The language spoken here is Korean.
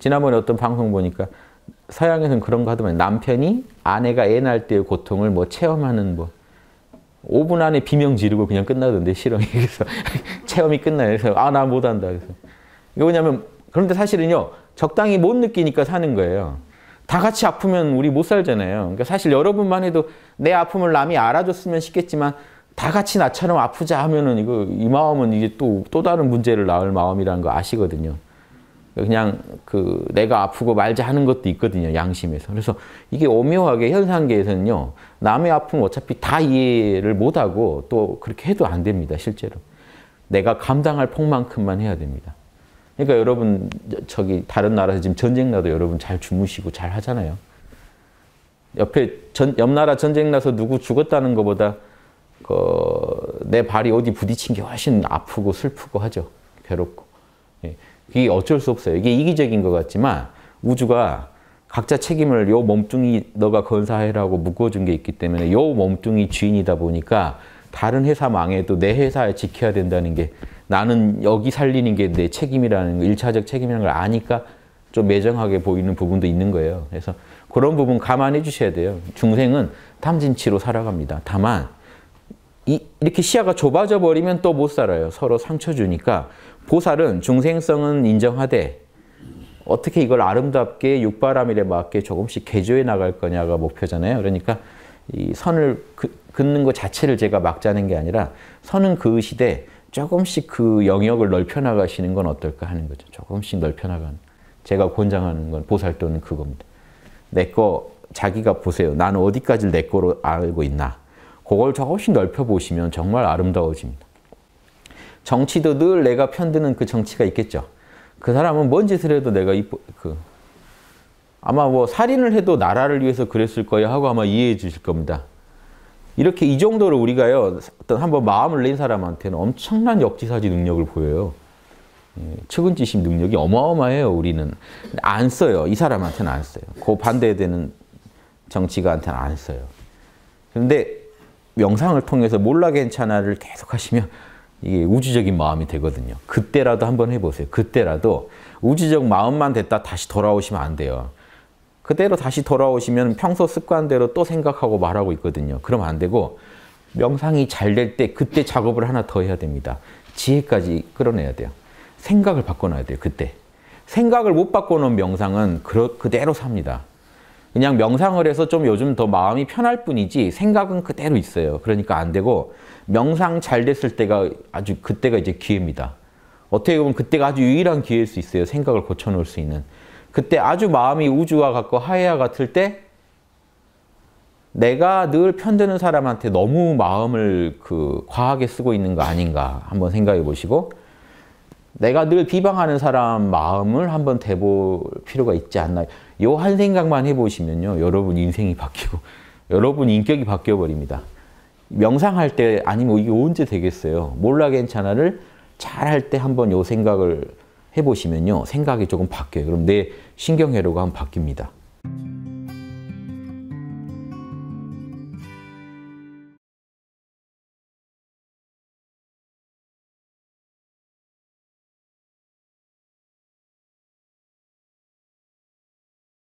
지난번에 어떤 방송 보니까 서양에서는 그런 거 하더만 남편이 아내가 애 낳을 때의 고통을 뭐 체험하는 뭐 5분 안에 비명 지르고 그냥 끝나던데 실험이 그래서 체험이 끝나요. 그래서 아 나 못한다. 그래서 이거 뭐냐면 그런데 사실은요 적당히 못 느끼니까 사는 거예요. 다 같이 아프면 우리 못 살잖아요. 그러니까 사실 여러분만 해도 내 아픔을 남이 알아줬으면 싶겠지만 다 같이 나처럼 아프자 하면은 이거 이 마음은 이게 또 또 다른 문제를 낳을 마음이라는 거 아시거든요. 그냥 그 내가 아프고 말자 하는 것도 있거든요. 양심에서. 그래서 이게 오묘하게 현상계에서는요. 남의 아픔 어차피 다 이해를 못하고 또 그렇게 해도 안 됩니다. 실제로. 내가 감당할 폭만큼만 해야 됩니다. 그러니까 여러분 저기 다른 나라에서 지금 전쟁 나도 여러분 잘 주무시고 잘 하잖아요. 옆에 전, 옆 나라 전쟁 나서 누구 죽었다는 것보다 그 내 발이 어디 부딪힌 게 훨씬 아프고 슬프고 하죠. 괴롭고. 예. 그게 어쩔 수 없어요. 이게 이기적인 것 같지만 우주가 각자 책임을 요 몸뚱이 너가 건사해라고 묶어준 게 있기 때문에 요 몸뚱이 주인이다 보니까 다른 회사 망해도 내 회사에 지켜야 된다는 게 나는 여기 살리는 게 내 책임이라는 거, 일차적 책임이라는 걸 아니까 좀 매정하게 보이는 부분도 있는 거예요. 그래서 그런 부분 감안해 주셔야 돼요. 중생은 탐진치로 살아갑니다. 다만 이, 이렇게 시야가 좁아져 버리면 또 못 살아요. 서로 상처 주니까 보살은 중생성은 인정하되 어떻게 이걸 아름답게 육바람일에 맞게 조금씩 개조해 나갈 거냐가 목표잖아요. 그러니까 이 선을 그, 긋는 것 자체를 제가 막자는 게 아니라 선은 그으시되 조금씩 그 영역을 넓혀 나가시는 건 어떨까 하는 거죠. 조금씩 넓혀 나가는. 제가 권장하는 건 보살도는 그겁니다. 내 거 자기가 보세요. 나는 어디까지 내 거로 알고 있나. 그걸 조금씩 넓혀 보시면 정말 아름다워집니다. 정치도 늘 내가 편드는 그 정치가 있겠죠. 그 사람은 뭔 짓을 해도 내가 이뻐, 그, 아마 뭐 살인을 해도 나라를 위해서 그랬을 거야 하고 아마 이해해 주실 겁니다. 이렇게 이 정도로 우리가요, 어떤 한번 마음을 낸 사람한테는 엄청난 역지사지 능력을 보여요. 측은지심 능력이 어마어마해요, 우리는. 안 써요. 이 사람한테는 안 써요. 그 반대되는 정치가한테는 안 써요. 그런데 명상을 통해서 몰라 괜찮아를 계속 하시면 이게 우주적인 마음이 되거든요. 그때라도 한번 해보세요. 그때라도 우주적 마음만 됐다 다시 돌아오시면 안 돼요. 그대로 다시 돌아오시면 평소 습관대로 또 생각하고 말하고 있거든요. 그럼 안 되고 명상이 잘 될 때 그때 작업을 하나 더 해야 됩니다. 지혜까지 끌어내야 돼요. 생각을 바꿔놔야 돼요. 그때. 생각을 못 바꿔놓은 명상은 그, 그대로 삽니다. 그냥 명상을 해서 좀 요즘 더 마음이 편할 뿐이지 생각은 그대로 있어요. 그러니까 안 되고 명상 잘 됐을 때가 아주 그때가 이제 기회입니다. 어떻게 보면 그때가 아주 유일한 기회일 수 있어요. 생각을 고쳐놓을 수 있는. 그때 아주 마음이 우주와 같고 하해와 같을 때 내가 늘 편드는 사람한테 너무 마음을 그 과하게 쓰고 있는 거 아닌가 한번 생각해 보시고 내가 늘 비방하는 사람 마음을 한번 대볼 필요가 있지 않나. 요 한 생각만 해보시면요. 여러분 인생이 바뀌고 여러분 인격이 바뀌어 버립니다. 명상할 때 아니면 이게 언제 되겠어요. 몰라 괜찮아를 잘할 때 한번 요 생각을 해보시면요. 생각이 조금 바뀌어요. 그럼 내 신경회로가 한번 바뀝니다.